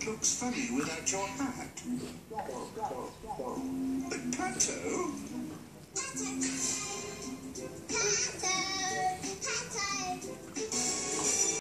It looks funny without your hat. But Pato,